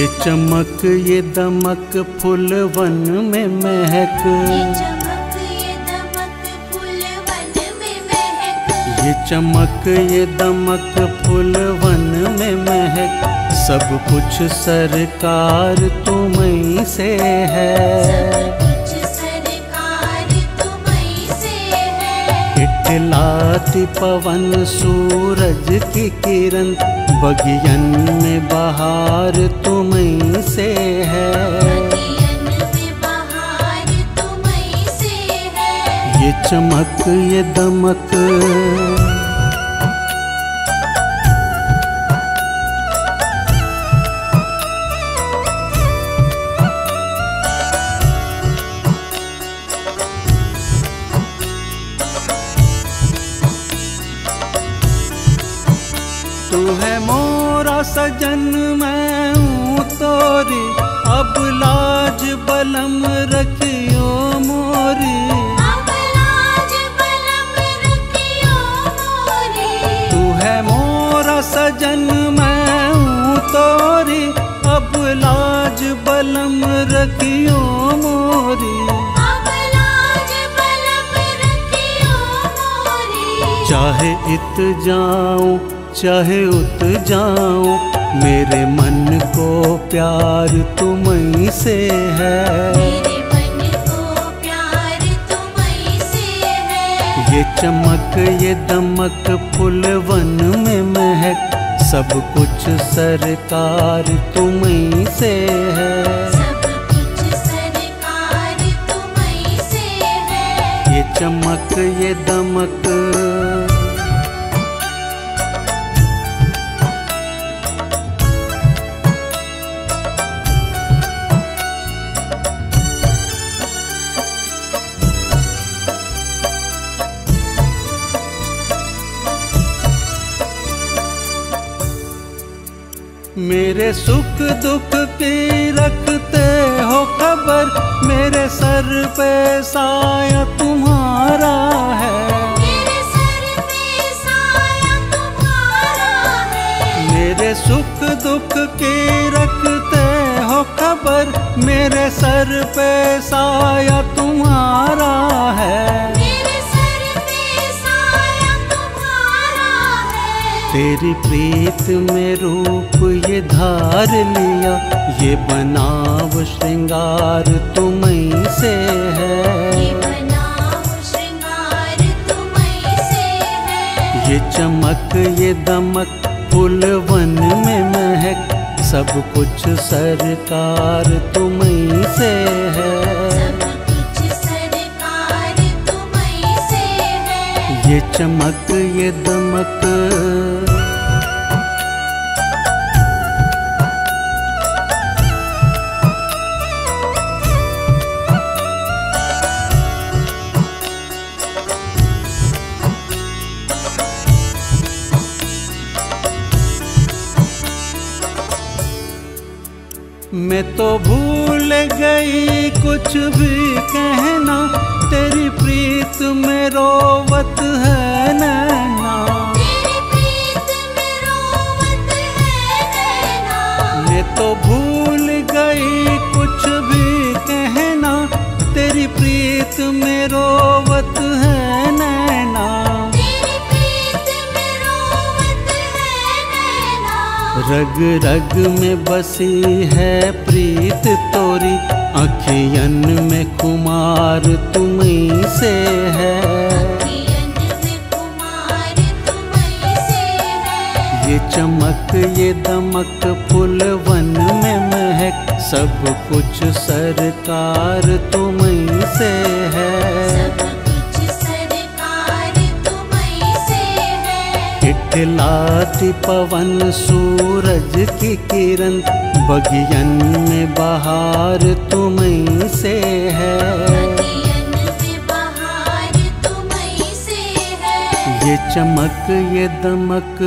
ये चमक ये दमक फूल वन में महक। ये चमक ये दमक फूल वन में महक। ये चमक ये दमक फूल वन में महक। सब कुछ सरकार तुम्हीं से है। कुछ सरकार तुम्हीं से है। इटलाती पवन सूरज की किरण बगियन में बहार तुम्हीं चमक ये दमक। तू है मोरा सजन मैं तोरी। अब लाज बलम रखियो मोरी। सजन मैं हूँ तोरी अब लाज बलम रखियो मोरी। चाहे इत जाऊँ चाहे उत जाऊँ मेरे मन को प्यार तुम्हीं से है। मेरे मन को प्यार तुम्हीं से है। ये चमक ये दमक फूल वन में महक सब कुछ सरकार तुम्हें से है। सब कुछ सरकार तुम्हीं से है। ये चमक ये दमक मेरे सुख दुख की रखते हो खबर। मेरे सर पे साया तुम्हारा है। मेरे सर पे साया तुम्हारा है। मेरे सुख दुख की रखते हो खबर। मेरे सर पे साया तुम्हारा है। तेरी प्रीत में रूप ये धार लिया ये बनाव श्रृंगार तुम्हीं से है। श्रृंगार तुम्हीं से है। ये चमक ये दमक फूल वन में महक सब कुछ सरकार तुम्हीं से है। सब कुछ सरकार तुम्हीं से है। ये चमक ये दमक मैं तो भूल गई कुछ भी कहना तेरी प्रीत में रोवत है नैना रग रग में बसी है प्रीत तोरी। अखियन में कुमार तुम्हीं से है। ये चमक ये दमक फूल वन में महक। सब कुछ सरकार तुम्हीं से है। इटलाती पवन सूरज की किरण बगियन में बहार तुम्हीं से है। बगियन में बहार तुम्हीं से है। ये चमक ये दमक